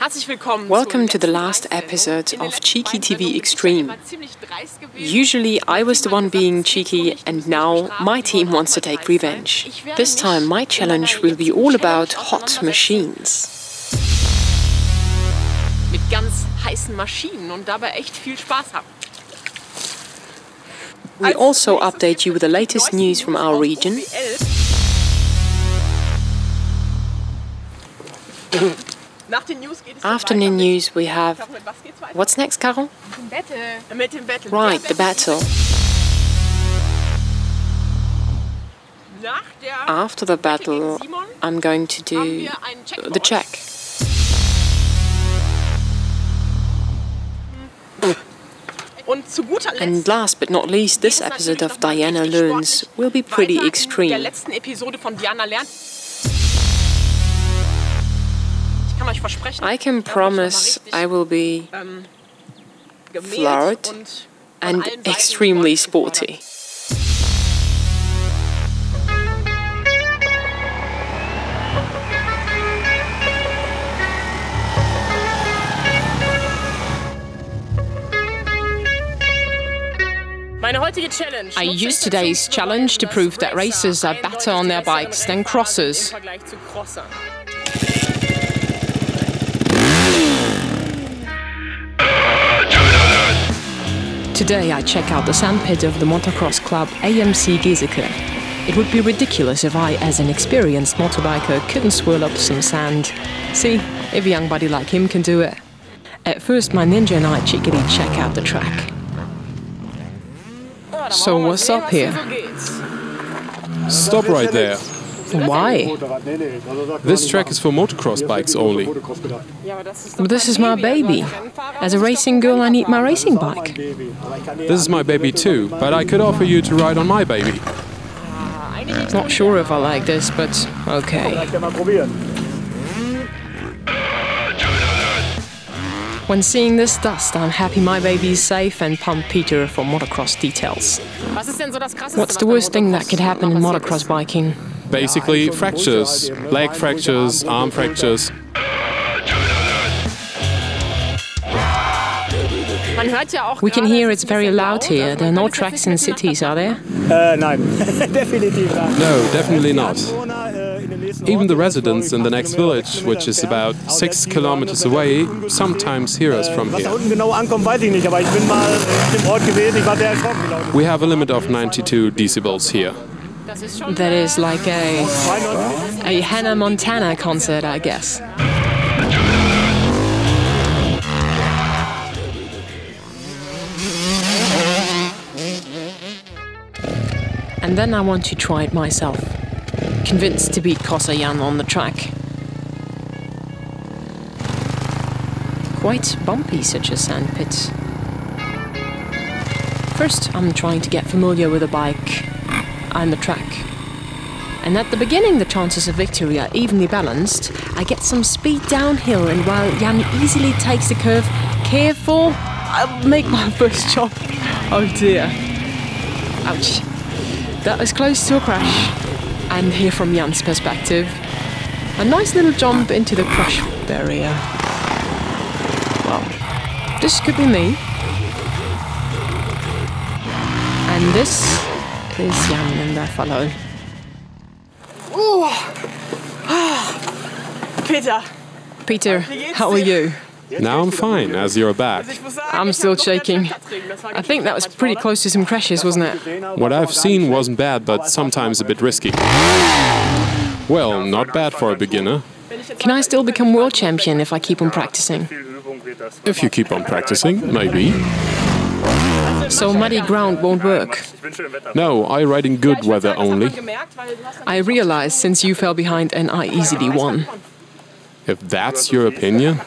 Welcome to the last episode of Cheeky TV Extreme. Usually I was the one being cheeky and now my team wants to take revenge. This time my challenge will be all about hot machines. Mit ganz heißen Maschinen und dabei echt viel Spaß haben. We also update you with the latest news from our region. After the news, we have. What's next, Carol? Right, the battle. After the battle, I'm going to do the check. And last but not least, this episode of Diana Learns will be pretty extreme. I can promise I will be flowered and extremely sporty. I use today's challenge to prove that racers are better on their bikes than crossers. Today I check out the sandpit of the motocross club AMC Geseke. It would be ridiculous if I, as an experienced motorbiker, couldn't swirl up some sand. See, if a young buddy like him can do it. At first, my ninja and I cheekily check out the track. So what's up here? Stop right there. Why? This track is for motocross bikes only. But this is my baby. As a racing girl, I need my racing bike. This is my baby too, but I could offer you to ride on my baby. Uh, not sure if I like this, but okay. When seeing this dust, I'm happy my baby is safe and pump Peter for motocross details. What's the worst thing that could happen in motocross biking? Basically, fractures. Leg fractures, arm fractures. We can hear it's very loud here. There are no tracks in cities, are there? No, definitely not. Even the residents in the next village, which is about six kilometers away, sometimes hear us from here. We have a limit of 92 decibels here. That is like a a Hannah Montana concert, I guess. And then I want to try it myself. Convinced to beat Kosayan on the track. Quite bumpy, such a sandpit. First, I'm trying to get familiar with the bike and the track. And at the beginning, the chances of victory are evenly balanced. I get some speed downhill, and while Jan easily takes the curve, careful, I'll make my first jump. Oh dear. Ouch. That was close to a crash. And here from Jan's perspective, a nice little jump into the crash barrier. Well, this could be me. And this is Jan and I follow. Peter, Peter, how are you? Now I'm fine, as you're back. I'm still shaking. I think that was pretty close to some crashes, wasn't it? What I've seen wasn't bad, but sometimes a bit risky. Well, not bad for a beginner. Can I still become world champion if I keep on practicing? If you keep on practicing, maybe. So muddy ground won't work. No, I ride in good weather only. I realized since you fell behind and I easily won. If that's your opinion.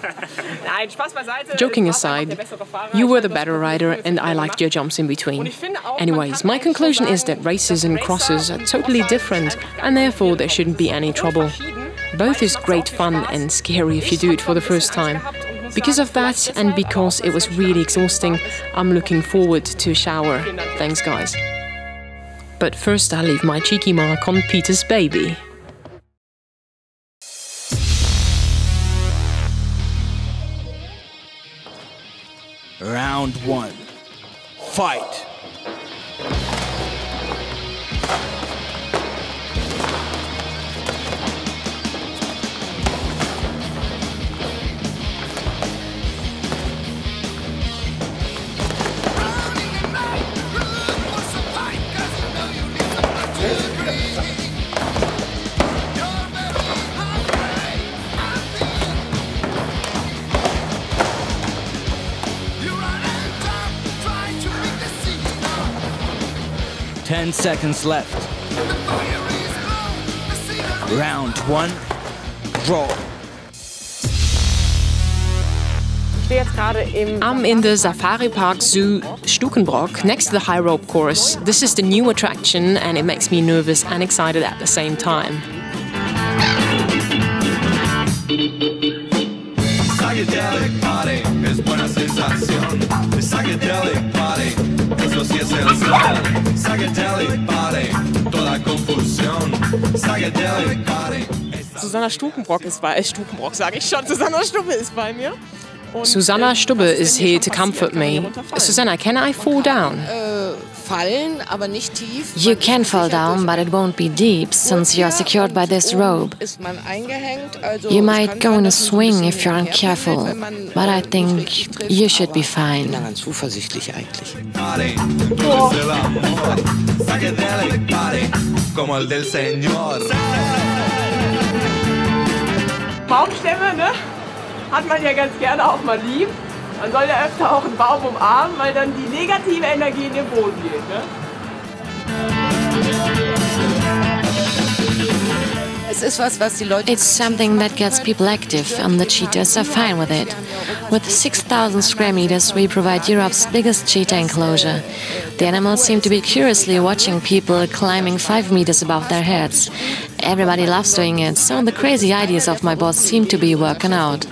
Joking aside, you were the better rider and I liked your jumps in between. Anyways, my conclusion is that races and crosses are totally different and therefore there shouldn't be any trouble. Both is great fun and scary if you do it for the first time. Because of that, and because it was really exhausting, I'm looking forward to a shower. Thanks, guys. But first, I leave my cheeky mark on Peter's baby. Round one. Fight! Ten seconds left. Round one, draw. I'm in the Safari Park Zoo Stukenbrock next to the high rope course. This is the new attraction and it makes me nervous and excited at the same time. Psychedelic party es buena sensación. Psychedelic Susanna Stukenbrock ist bei, äh, Stukenbrock sage ich schon, Susanna Stubbe ist bei mir. Susanna Stubbe is here to comfort me. Susanna, can I fall down? Äh, fallen, aber nicht tief. You can fall down, but it won't be deep since you are secured by this rope. You might go in a swing if you're uncareful, but I think you should be fine. zuversichtlich eigentlich. Baumstämme, ne? Hat man ja ganz gerne auch mal lieb. Man soll ja öfter auch einen Baum umarmen, weil dann die negative Energie in den Boden geht. Ne? It's something that gets people active, and the cheetahs are fine with it. With 6,000 square meters, we provide Europe's biggest cheetah enclosure. The animals seem to be curiously watching people climbing 5 meters above their heads. Everybody loves doing it, so the crazy ideas of my boss seem to be working out.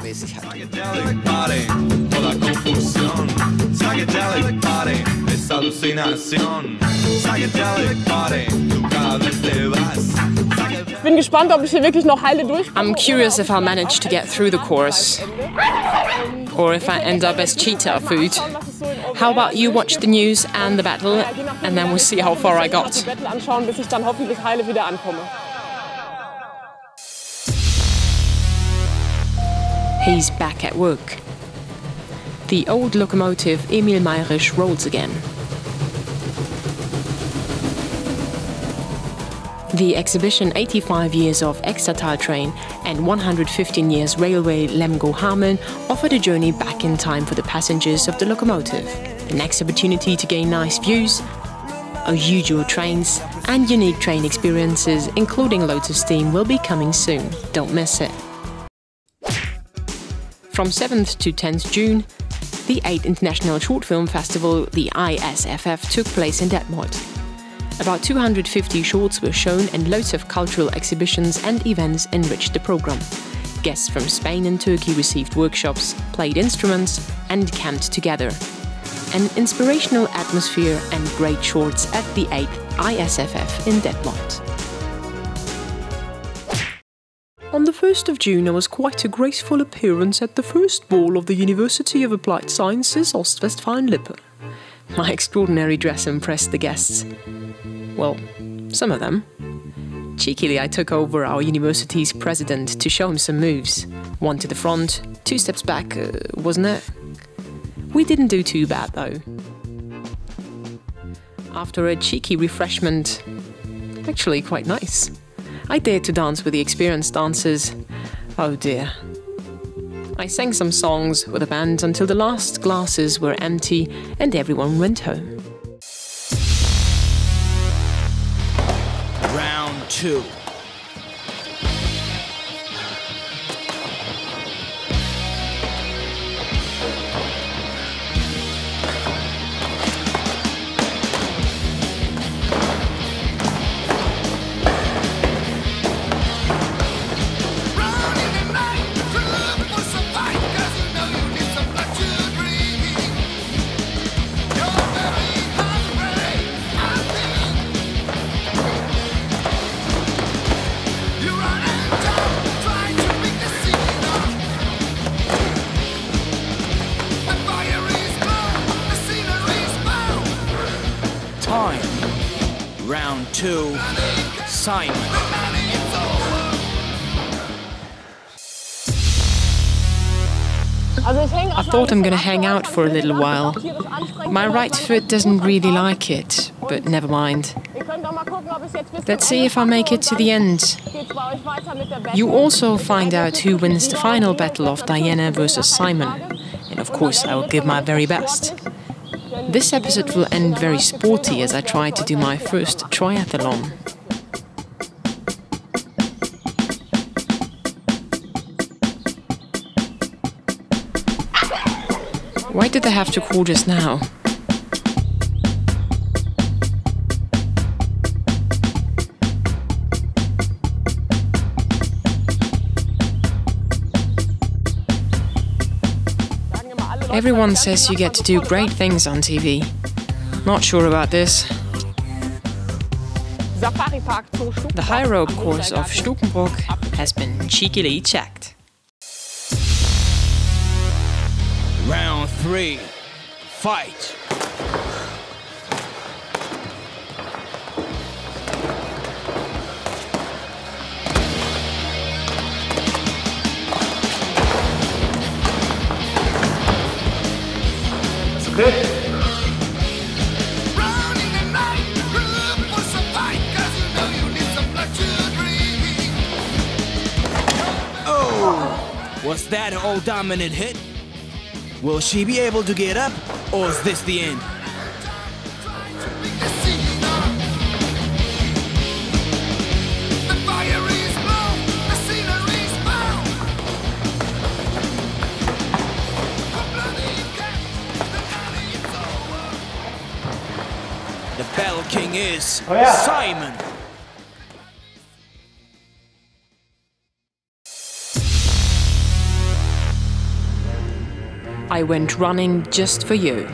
Psychedelic party, es alucinación. Psychedelic party, tú cada vez te vas. Ich bin gespannt, ob ich hier wirklich noch heile durch. I'm curious if I'll manage to get through the course. Or if I end up as cheetah food. How about you watch the news and the battle and then we'll see how far I got. anschauen, bis ich dann hoffentlich heile wieder ankomme. He's back at work. The old locomotive Emil Mayrisch rolls again. The exhibition 85 Years of Extertal Train and 115 Years Railway Lemgo Hameln offered a journey back in time for the passengers of the locomotive. The next opportunity to gain nice views, unusual trains, and unique train experiences, including loads of Steam, will be coming soon. Don't miss it. From 7th to 10th June, the 8th International Short Film Festival, the ISFF, took place in Detmold. About 250 shorts were shown and loads of cultural exhibitions and events enriched the program. Guests from Spain and Turkey received workshops, played instruments, and camped together. An inspirational atmosphere and great shorts at the 8th ISFF in Detmold. The 1st of June, there was quite a graceful appearance at the first ball of the University of Applied Sciences Ostwestfalen-Lippe. My extraordinary dress impressed the guests. Well, some of them. Cheekily, I took over our university's president to show him some moves. One to the front, two steps back, uh, wasn't it? We didn't do too bad though. After a cheeky refreshment, actually quite nice. I dared to dance with the experienced dancers. Oh dear. I sang some songs with the band until the last glasses were empty and everyone went home. Round two. Simon. I thought I'm gonna hang out for a little while. My right foot doesn't really like it, but never mind. Let's see if I make it to the end. You also find out who wins the final battle of Diana versus Simon. And of course, I will give my very best. This episode will end very sporty as I try to do my first triathlon. Did they have to call just now? Everyone says you get to do great things on TV. Not sure about this. The high rope course of Stukenbrock has been cheekily checked. Three, fight. Oh, was that an old dominant hit? Will she be able to get up, or is this the end? The Battle King is Oh, yeah. Simon. I went running just for you.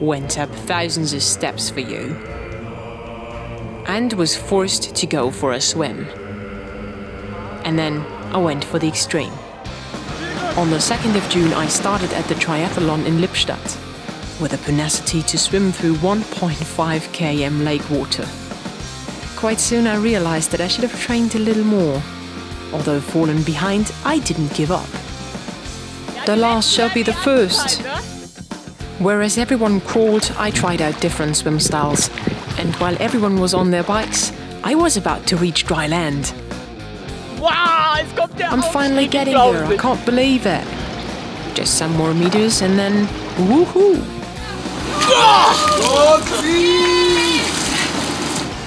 Went up thousands of steps for you. And was forced to go for a swim. And then I went for the extreme. On the 2nd of June, I started at the triathlon in Lippstadt with the tenacity to swim through 1.5 km lake water. Quite soon, I realized that I should have trained a little more. Although fallen behind, I didn't give up. The last shall be the first. Whereas everyone crawled, I tried out different swim styles. And while everyone was on their bikes, I was about to reach dry land. Wow, I'm finally getting there, I can't believe it. Just some more meters and then woohoo!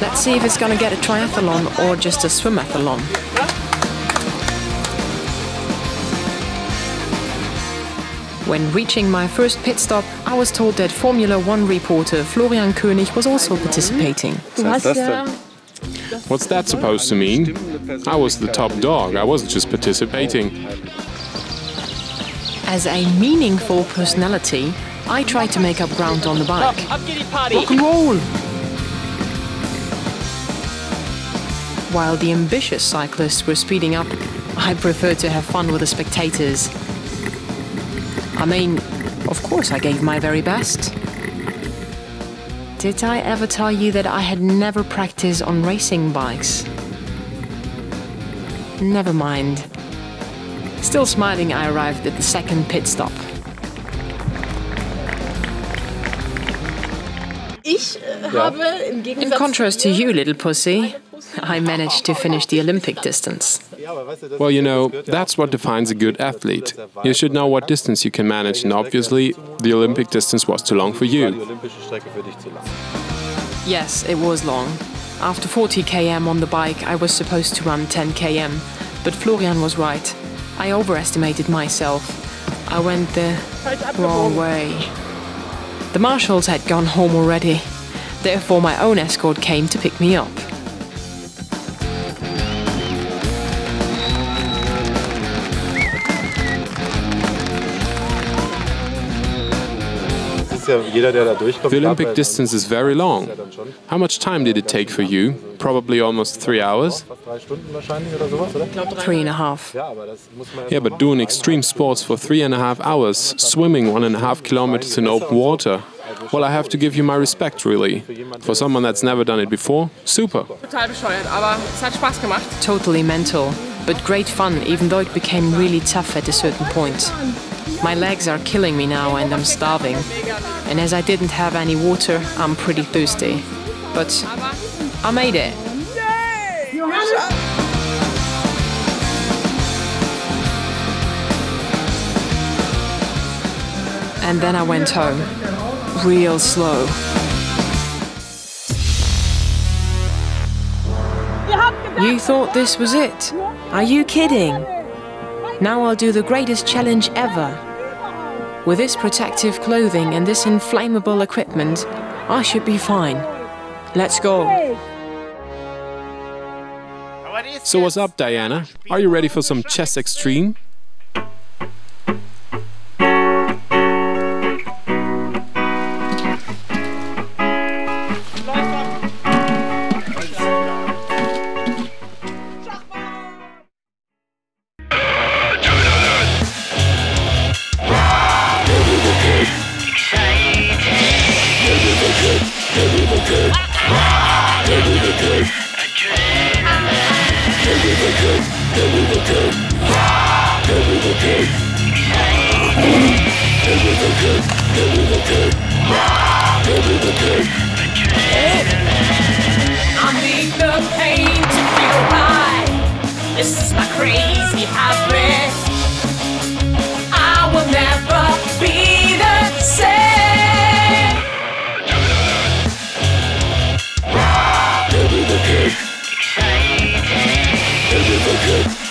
Let's see if it's gonna get a triathlon or just a swimathlon. When reaching my first pit stop, I was told that Formula One reporter Florian König was also participating. What's that supposed to mean? I was the top dog, I wasn't just participating. As a meaningful personality, I tried to make up ground on the bike. Rock and roll! While the ambitious cyclists were speeding up, I preferred to have fun with the spectators. I mean, of course I gave my very best. Did I ever tell you that I had never practiced on racing bikes? Never mind. Still smiling, I arrived at the second pit stop. In contrast to you, little pussy, I managed to finish the Olympic distance. Well, you know, that's what defines a good athlete. You should know what distance you can manage, and obviously, the Olympic distance was too long for you. Yes, it was long. After 40 km on the bike, I was supposed to run 10 km, but Florian was right. I overestimated myself. I went the wrong way. The marshals had gone home already. Therefore, my own escort came to pick me up. The Olympic distance is very long. How much time did it take for you? Probably almost three hours? Three and a half. Yeah, but doing extreme sports for three and a half hours, swimming one and a half kilometers in open water, Well, I have to give you my respect, really. For someone that's never done it before, super. Totally mental, but great fun, even though it became really tough at a certain point. My legs are killing me now and I'm starving. And as I didn't have any water, I'm pretty thirsty. But I made it. And then I went home, real slow. You thought this was it? Are you kidding? Now I'll do the greatest challenge ever. With this protective clothing and this inflammable equipment, I should be fine. Let's go. So what's up, Diana? Are you ready for some chess extreme? overcome, never overcome, Give me the overcome, Give me the overcome. I need the pain to feel right. This is my crazy habit.